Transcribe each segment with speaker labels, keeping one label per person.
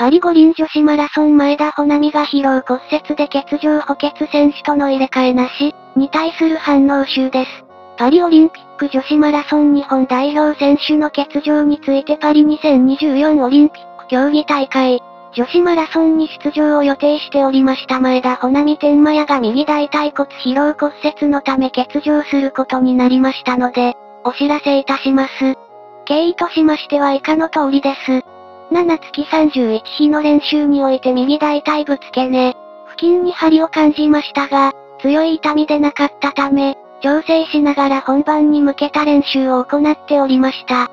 Speaker 1: パリ五輪女子マラソン前田穂波が疲労骨折で欠場補欠選手との入れ替えなし、に対する反応集です。パリオリンピック女子マラソン日本代表選手の欠場についてパリ2024オリンピック競技大会、女子マラソンに出場を予定しておりました前田穂波天満屋が右大腿骨疲労骨折のため欠場することになりましたので、お知らせいたします。経緯としましては以下の通りです。7月31日の練習において右大腿ぶつけね、付近に張りを感じましたが、強い痛みでなかったため、調整しながら本番に向けた練習を行っておりました。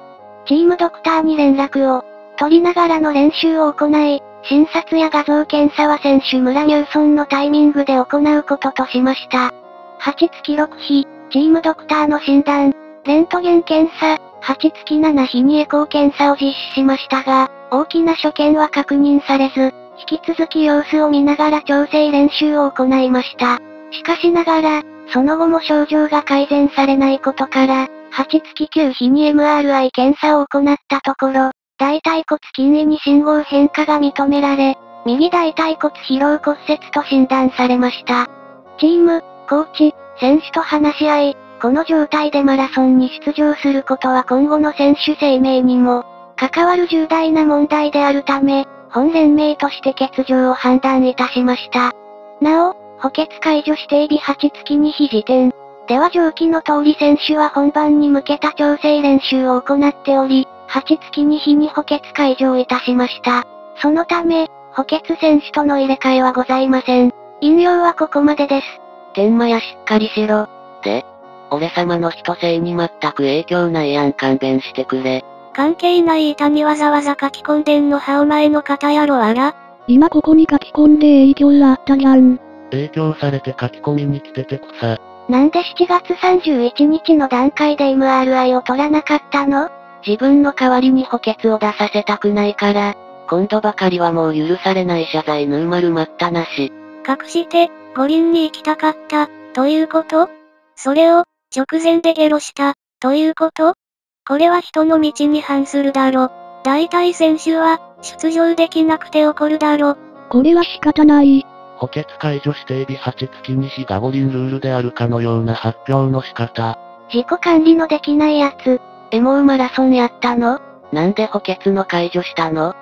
Speaker 1: チームドクターに連絡を取りながらの練習を行い、診察や画像検査は選手村入村のタイミングで行うこととしました。8月6日、チームドクターの診断、レントゲン検査、8月7日にエコー検査を実施しましたが、大きな所見は確認されず、引き続き様子を見ながら調整練習を行いました。しかしながら、その後も症状が改善されないことから、8月9日に MRI 検査を行ったところ、大腿骨筋位に信号変化が認められ、右大腿骨疲労骨折と診断されました。チーム、コーチ、選手と話し合い、この状態でマラソンに出場することは今後の選手生命にも、関わる重大な問題であるため、本連盟として欠場を判断いたしました。なお、補欠解除して日8月に日時点。では上記の通り選手は本番に向けた調整練習を行っており、8月に日に補欠解除いたしました。そのため、補欠選手との入れ替えはございません。引用はここまでです。
Speaker 2: 天満やしっかりしろ。で、俺様の人生に全く影響ないやん勘弁してくれ。
Speaker 1: 関係ない板にわざわざ書き込んでんのはお前の方やろあら
Speaker 3: 今ここに書き込んで影響あったじゃん。
Speaker 4: 影響されて書き込みに来てて草。
Speaker 1: なんで7月31日の段階で MRI を取らなかったの？
Speaker 2: 自分の代わりに補欠を出させたくないから、今度ばかりはもう許されない謝罪ぬうまる待ったなし。
Speaker 1: 隠して、五輪に行きたかった、ということ？それを、直前でゲロした、ということ？これは人の道に反するだろ。大体選手は、出場できなくて怒るだろ。
Speaker 3: これは仕方ない。
Speaker 4: 補欠解除して日8月に日が五輪ルールであるかのような発表の仕方。
Speaker 1: 自己管理のできないやつ。え、もうマラソンやったの？
Speaker 2: なんで補欠の解除したの？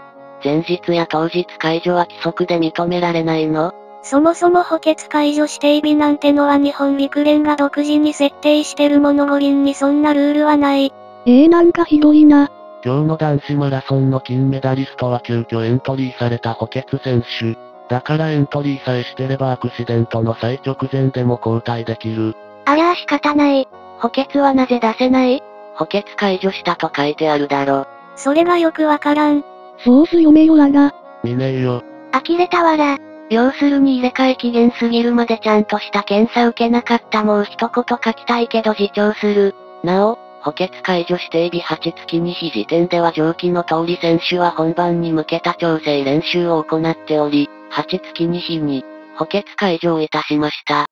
Speaker 2: 前日や当日解除は規則で認められないの？
Speaker 1: そもそも補欠解除指定日なんてのは日本陸連が独自に設定してるもの五輪にそんなルールはない。
Speaker 3: ええー、なんかひどいな。
Speaker 4: 今日の男子マラソンの金メダリストは急遽エントリーされた補欠選手。だからエントリーさえしてればアクシデントの最直前でも交代できる。
Speaker 1: ありゃあ仕方ない。
Speaker 2: 補欠はなぜ出せない？補欠解除したと書いてあるだろ。
Speaker 1: それがよくわからん。
Speaker 3: ソース読めよらが。
Speaker 4: 見ねえよ。
Speaker 1: 呆れたわら。
Speaker 2: 要するに入れ替え期限過ぎるまでちゃんとした検査受けなかったもう一言書きたいけど自重する。なお、補欠解除して日8月に日時点では上記の通り選手は本番に向けた調整練習を行っており、8月に日に、補欠解除をいたしました。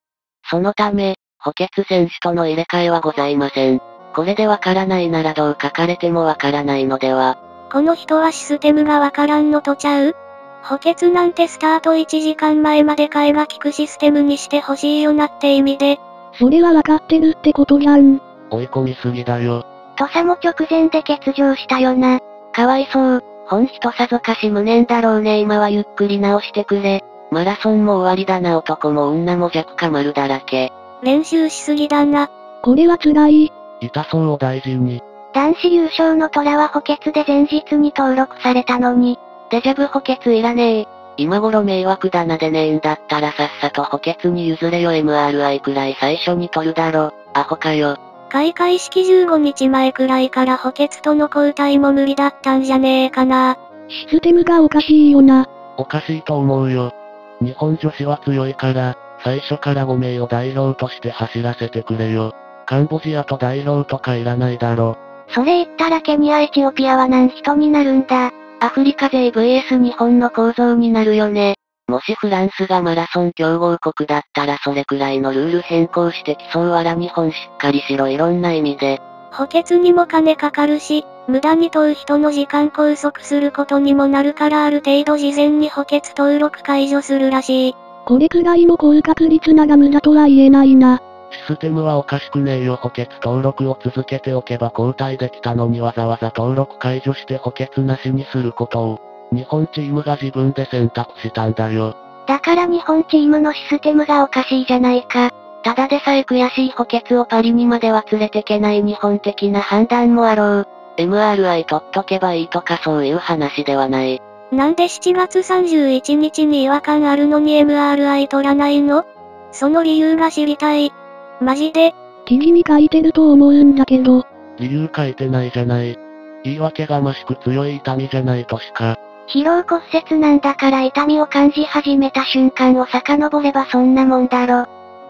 Speaker 2: そのため、補欠選手との入れ替えはございません。これでわからないならどう書かれてもわからないのでは。
Speaker 1: この人はシステムがわからんのとちゃう？補欠なんてスタート1時間前まで替えが利くシステムにしてほしいよなって意味で。
Speaker 3: それはわかってるってことじゃん。
Speaker 4: 追い込みすぎだよ。
Speaker 1: 土佐も直前で欠場したよな。
Speaker 2: かわいそう。本人さぞかし無念だろうね今はゆっくり直してくれ。マラソンも終わりだな男も女も弱化丸だらけ。
Speaker 1: 練習しすぎだな。
Speaker 3: これは辛い。
Speaker 4: 痛そうを大事に。
Speaker 1: 男子優勝の虎は補欠で前日に登録されたのに、
Speaker 2: デジャブ補欠いらねえ。今頃迷惑だなでねえんだったらさっさと補欠に譲れよ MRI くらい最初に取るだろ。アホかよ。
Speaker 1: 開会式15日前くらいから補欠との交代も無理だったんじゃねえかな。
Speaker 3: システムがおかしいよな。
Speaker 4: おかしいと思うよ。日本女子は強いから、最初から5名を代表として走らせてくれよ。カンボジアと代表とかいらないだろ。
Speaker 1: それ言ったらケニアエチオピアは何人になるんだ。
Speaker 2: アフリカ勢 VS 日本の構造になるよね。もしフランスがマラソン強豪国だったらそれくらいのルール変更して競うわら日本しっかりしろいろんな意味で。
Speaker 1: 補欠にも金かかるし、無駄に問う人の時間拘束することにもなるからある程度事前に補欠登録解除するらしい。
Speaker 3: これくらいの高確率なら無駄とは言えないな。
Speaker 4: システムはおかしくねえよ補欠登録を続けておけば交代できたのにわざわざ登録解除して補欠なしにすることを、日本チームが自分で選択したんだよ。
Speaker 1: だから日本チームのシステムがおかしいじゃないか。
Speaker 2: ただでさえ悔しい補欠をパリにまでは連れてけない日本的な判断もあろう。MRI 取っとけばいいとかそういう話ではない。
Speaker 1: なんで7月31日に違和感あるのに MRI 取らないの？その理由が知りたい。マジで？
Speaker 3: 記事に書いてると思うんだけど。
Speaker 4: 理由書いてないじゃない。言い訳がましく強い痛みじゃないとしか。
Speaker 1: 疲労骨折なんだから痛みを感じ始めた瞬間を遡ればそんなもんだろ。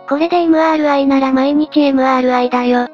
Speaker 1: これで MRI なら毎日 MRI だよ。っ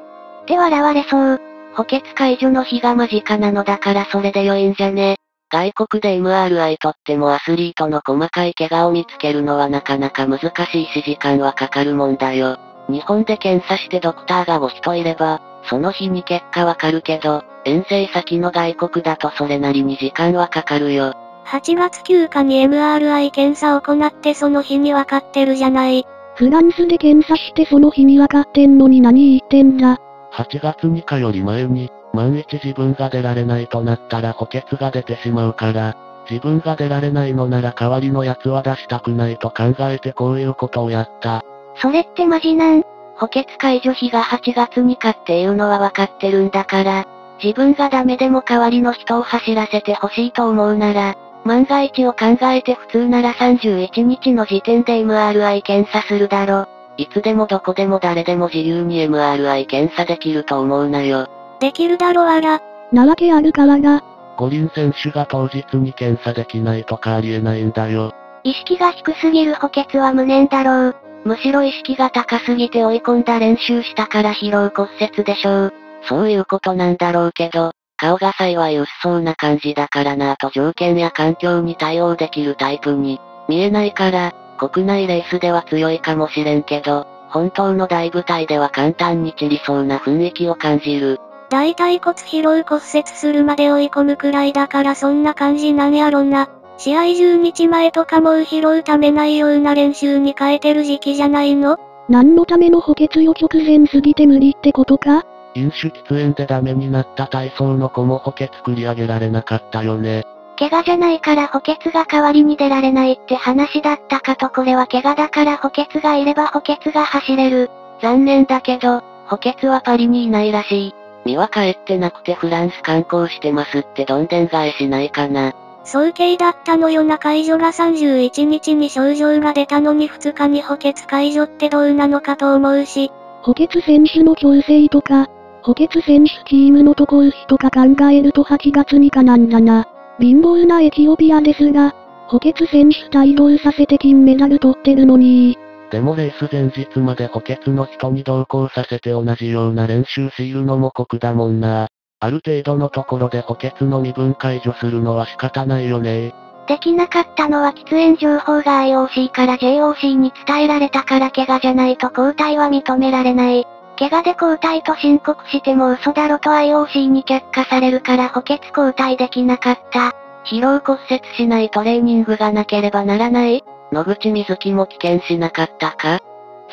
Speaker 1: て笑われそう。
Speaker 2: 補欠解除の日が間近なのだからそれで良いんじゃね。外国で MRI とってもアスリートの細かい怪我を見つけるのはなかなか難しいし時間はかかるもんだよ。日本で検査してドクターが5人いれば、その日に結果わかるけど、遠征先の外国だとそれなりに時間はかかるよ。
Speaker 1: 8月9日に MRI 検査を行ってその日にわかってるじゃない。
Speaker 3: フランスで検査してその日にわかってんのに何言ってんだ。
Speaker 4: 8月2日より前に、万一自分が出られないとなったら補欠が出てしまうから、自分が出られないのなら代わりのやつは出したくないと考えてこういうことをやった。
Speaker 1: それってマジなん？
Speaker 2: 補欠解除日が8月にかっていうのはわかってるんだから、自分がダメでも代わりの人を走らせてほしいと思うなら、万が一を考えて普通なら31日の時点で MRI 検査するだろ。いつでもどこでも誰でも自由に MRI 検査できると思うなよ。
Speaker 1: できるだろあら。
Speaker 3: なわけあるからな。
Speaker 4: 五輪選手が当日に検査できないとかありえないんだよ。
Speaker 1: 意識が低すぎる補欠は無念だろう。
Speaker 2: むしろ意識が高すぎて追い込んだ練習したから疲労骨折でしょう。そういうことなんだろうけど、顔が幸い薄そうな感じだからなぁと条件や環境に対応できるタイプに見えないから、国内レースでは強いかもしれんけど、本当の大舞台では簡単に散りそうな雰囲気を感じる。
Speaker 1: 大腿骨疲労骨折するまで追い込むくらいだからそんな感じなんやろな。試合10日前とかもう疲労ためないような練習に変えてる時期じゃないの？
Speaker 3: 何のための補欠よ直前すぎて無理ってことか？
Speaker 4: 飲酒喫煙でダメになった体操の子も補欠繰り上げられなかったよね。
Speaker 1: 怪我じゃないから補欠が代わりに出られないって話だったかとこれは怪我だから補欠がいれば補欠が走れる。
Speaker 2: 残念だけど、補欠はパリにいないらしい。身は帰ってなくてフランス観光してますってどんでん返しないかな。
Speaker 1: 早計だったのよな解除が31日に症状が出たのに2日に補欠解除ってどうなのかと思うし。
Speaker 3: 補欠選手の強制とか、補欠選手チームの渡航費とか考えると8月2日なんだな。貧乏なエチオピアですが、補欠選手帯同させて金メダル取ってるのに
Speaker 4: でもレース前日まで補欠の人に同行させて同じような練習強いるのも酷だもんな。ある程度のところで補欠の身分解除するのは仕方ないよね
Speaker 1: できなかったのは喫煙情報が IOC から JOC に伝えられたから怪我じゃないと交代は認められない。怪我で交代と申告しても嘘だろと IOC に却下されるから補欠交代できなかった。
Speaker 2: 疲労骨折しないトレーニングがなければならない？野口みずきも棄権しなかったか？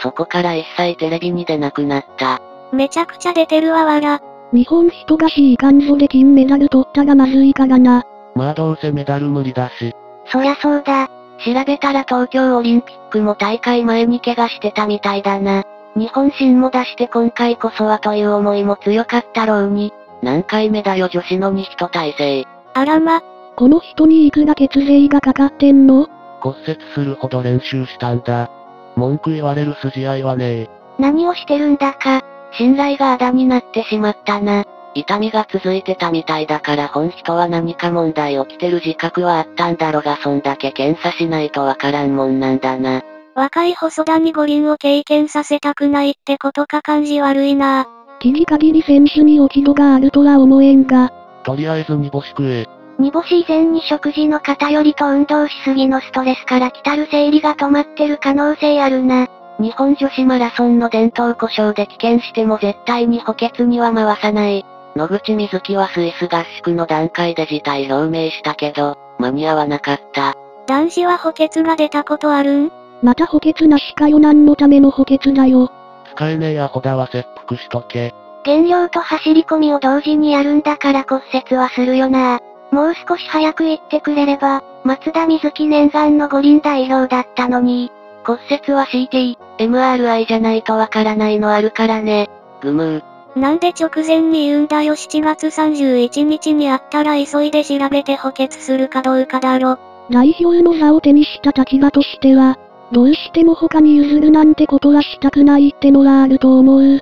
Speaker 2: そこから一切テレビに出なくなった。
Speaker 1: めちゃくちゃ出てるわわら。
Speaker 3: 日本人が C 感情で金メダル取ったらまずいからな。
Speaker 4: まあどうせメダル無理だし。
Speaker 1: そりゃそうだ。
Speaker 2: 調べたら東京オリンピックも大会前に怪我してたみたいだな。日本新も出して今回こそはという思いも強かったろうに。何回目だよ女子の2人体制。
Speaker 1: あらま。
Speaker 3: この人にいくら血税がかかってんの？
Speaker 4: 骨折するほど練習したんだ。文句言われる筋合いはねえ。
Speaker 1: 何をしてるんだか。
Speaker 2: 信頼があだになってしまったな。痛みが続いてたみたいだから本人は何か問題起きてる自覚はあったんだろがそんだけ検査しないとわからんもんなんだな。
Speaker 1: 若い細田に五輪を経験させたくないってことか感じ悪いな。
Speaker 3: 切り限り選手に落ち度があるとは思えんが。
Speaker 4: とりあえず煮干し食え。
Speaker 1: 煮干し以前に食事の偏りと運動しすぎのストレスから来たる生理が止まってる可能性あるな。
Speaker 2: 日本女子マラソンの伝統故障で棄権しても絶対に補欠には回さない。野口みずきはスイス合宿の段階で辞退表明したけど、間に合わなかった。
Speaker 1: 男子は補欠が出たことあるん？
Speaker 3: また補欠なしかよ何のための補欠だよ。
Speaker 4: 使えねえやほだは切腹しとけ。
Speaker 1: 減量と走り込みを同時にやるんだから骨折はするよな。もう少し早く言ってくれれば、松田瑞希念願の五輪代表だったのに。
Speaker 2: 骨折は CT、MRI じゃないとわからないのあるからね。ぐむー。
Speaker 1: なんで直前に言うんだよ？7月31日に会ったら急いで調べて補欠するかどうかだろ。
Speaker 3: 代表の座を手にした立場としては、どうしても他に譲るなんてことはしたくないってのがあると思う。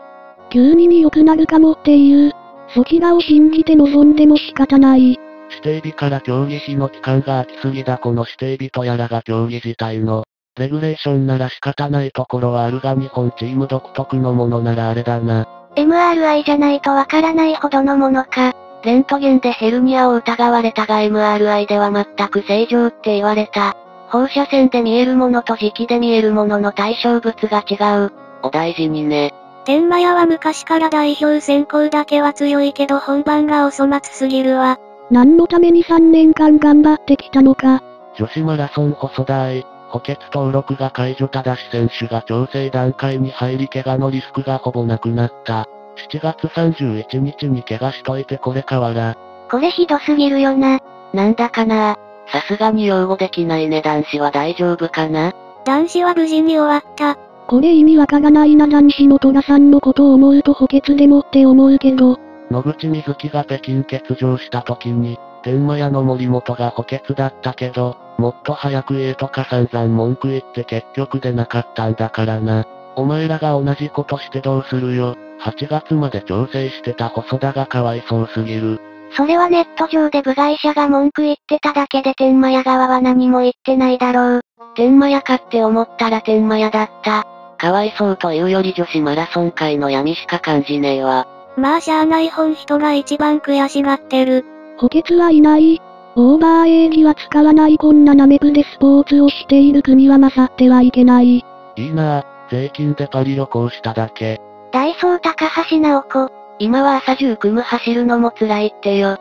Speaker 3: 急にに良くなるかもっていう、そちらを信じて望んでも仕方ない。
Speaker 4: 指定日から競技費の期間が空きすぎだこの指定日とやらが競技自体の、レギュレーションなら仕方ないところはあるが日本チーム独特のものならあれだな。
Speaker 1: MRI じゃないとわからないほどのものか。
Speaker 2: レントゲンでヘルニアを疑われたが MRI では全く正常って言われた。放射線で見えるものと磁気で見えるものの対象物が違う。お大事にね。
Speaker 1: 天満屋は昔から代表選考だけは強いけど本番がお粗末すぎるわ。
Speaker 3: 何のために3年間頑張ってきたのか。
Speaker 4: 女子マラソン細田愛、補欠登録が解除ただし選手が調整段階に入り怪我のリスクがほぼなくなった。7月31日に怪我しといてこれかわら。
Speaker 1: これひどすぎるよな。
Speaker 2: なんだかなさすがに擁護できないね男子は大丈夫かな
Speaker 1: 男子は無事に終わった。
Speaker 3: これ意味わからないな男子の虎さんのことを思うと補欠でもって思うけど。
Speaker 4: 野口みずきが北京欠場した時に、天満屋の森本が補欠だったけど、もっと早くええとか散々文句言って結局出なかったんだからな。お前らが同じことしてどうするよ。8月まで調整してた細田がかわいそうすぎる。
Speaker 1: それはネット上で部外者が文句言ってただけで天満屋側は何も言ってないだろう。
Speaker 2: 天満屋かって思ったら天満屋だった。かわいそうというより女子マラソン界の闇しか感じねえわ。
Speaker 1: まあしゃあない本人が一番悔しがってる。
Speaker 3: 補欠はいない。オーバーエイジは使わないこんなナメプでスポーツをしている国は勝ってはいけない。い
Speaker 4: いなぁ、税金でパリ旅行しただけ。
Speaker 1: ダイソー高橋直子。
Speaker 2: 今は朝中組む走るのも辛いってよ。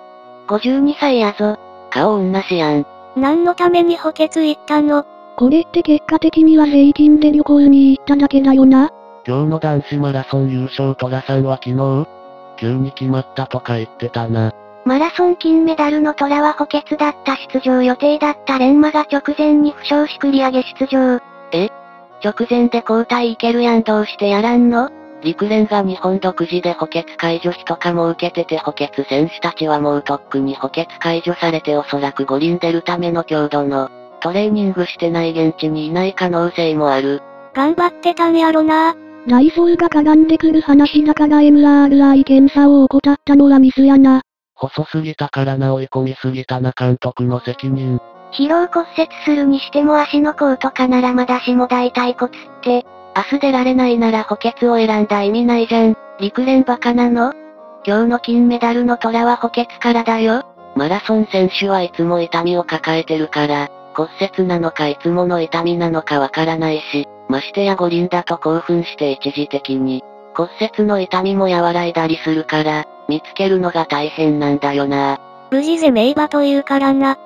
Speaker 2: 52歳やぞ。顔女しやん。
Speaker 1: 何のために補欠行ったの？
Speaker 3: これって結果的には税金で旅行に行っただけだよな。
Speaker 4: 今日の男子マラソン優勝トラさんは昨日、急に決まったとか言ってたな。
Speaker 1: マラソン金メダルのトラは補欠だった出場予定だったレンマが直前に負傷し繰り上げ出場。
Speaker 2: え？直前で交代いけるやんどうしてやらんの？陸連が日本独自で補欠解除費とかも受けてて補欠選手たちはもうとっくに補欠解除されておそらく五輪出るための強度のトレーニングしてない現地にいない可能性もある。
Speaker 1: 頑張ってたんやろな
Speaker 3: ライソルが絡んでくる話だから MRI 検査を怠ったのはミスやな。
Speaker 4: 細すぎたからな追い込みすぎたな監督の責任。
Speaker 1: 疲労骨折するにしても足の甲とかならまだしも大腿骨って。
Speaker 2: 明日出られないなら補欠を選んだ意味ないじゃん。陸連バカなの？今日の金メダルの虎は補欠からだよ。マラソン選手はいつも痛みを抱えてるから、骨折なのかいつもの痛みなのかわからないし、ましてや五輪だと興奮して一時的に、骨折の痛みも和らいだりするから、見つけるのが大変なんだよな。
Speaker 1: 無事で名馬というからな。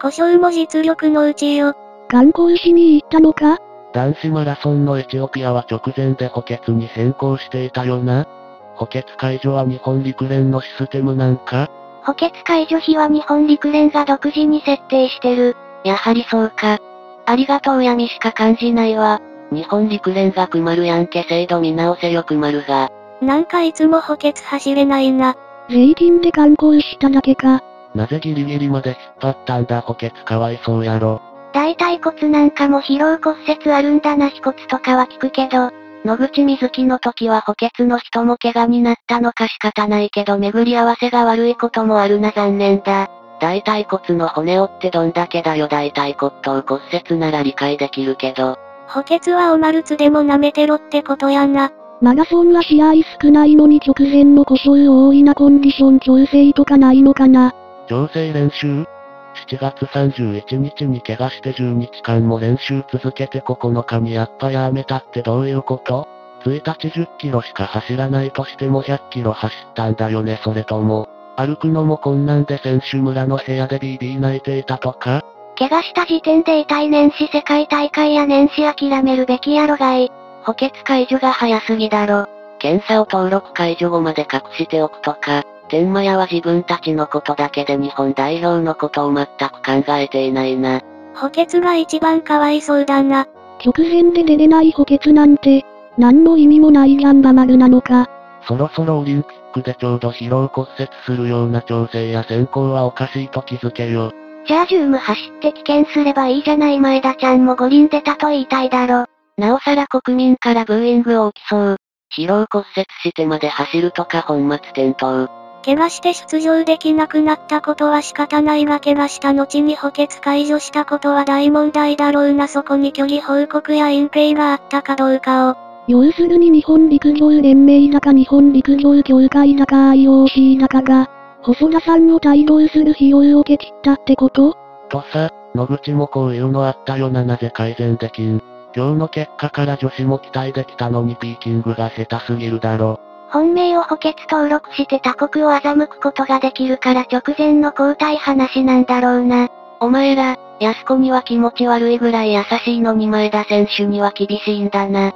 Speaker 1: 故障も実力のうちよ。
Speaker 3: 観光しに行ったのか？
Speaker 4: 男子マラソンのエチオピアは直前で補欠に変更していたよな。補欠解除は日本陸連のシステムなんか？
Speaker 1: 補欠解除費は日本陸連が独自に設定してる。
Speaker 2: やはりそうか。ありがとう闇しか感じないわ。日本陸連がくまるやんけ制度見直せよくまるが。
Speaker 1: なんかいつも補欠走れないな。
Speaker 3: 税金で観光しただけか。
Speaker 4: なぜギリギリまで引っ張ったんだ補欠かわいそうやろ。
Speaker 1: 大腿骨なんかも疲労骨折あるんだな飛骨とかは聞くけど、
Speaker 2: 野口みずきの時は補欠の人も怪我になったのか仕方ないけど巡り合わせが悪いこともあるな残念だ。大腿骨の骨折ってどんだけだよ大腿骨頭骨折なら理解できるけど。
Speaker 1: 補欠はおまるつでも舐めてろってことやな。
Speaker 3: マラソンは試合少ないのに直前の故障多いなコンディション調整とかないのかな？
Speaker 4: 調整練習 ?7 月31日に怪我して10日間も練習続けて9日にやっぱやめたってどういうこと？1日10キロしか走らないとしても100キロ走ったんだよねそれとも。歩くのも困難で選手村の部屋で BB 泣いていたとか？
Speaker 1: 怪我した時点で痛い年始世界大会や年始諦めるべきやろがい。
Speaker 2: 補欠解除が早すぎだろ。検査を登録解除後まで隠しておくとか、天満屋は自分たちのことだけで日本代表のことを全く考えていないな。
Speaker 1: 補欠が一番かわいそうだな。
Speaker 3: 直前で出れない補欠なんて、何の意味もないギャンバ丸なのか。
Speaker 4: そろそろオリンピックでちょうど疲労骨折するような調整や選考はおかしいと気づけよ。
Speaker 1: じゃあジューム走って危険すればいいじゃない前田ちゃんも五輪出たと言いたいだろ。
Speaker 2: なおさら国民からブーイングを起きそう。疲労骨折してまで走るとか本末転倒。
Speaker 1: 怪我して出場できなくなったことは仕方ないが怪我した後に補欠解除したことは大問題だろうなそこに虚偽報告や隠蔽があったかどうかを。
Speaker 3: 要するに日本陸上連盟だか日本陸上協会だか IOC だかが、細田さんを帯同する費用をケチったってこと？
Speaker 4: とさ、野口もこういうのあったよななぜ改善できん？今日の結果から女子も期待できたのにピーキングが下手すぎるだろ。
Speaker 1: 本命を補欠登録して他国を欺くことができるから直前の交代話なんだろうな。
Speaker 2: お前ら、安子には気持ち悪いぐらい優しいのに前田選手には厳しいんだな。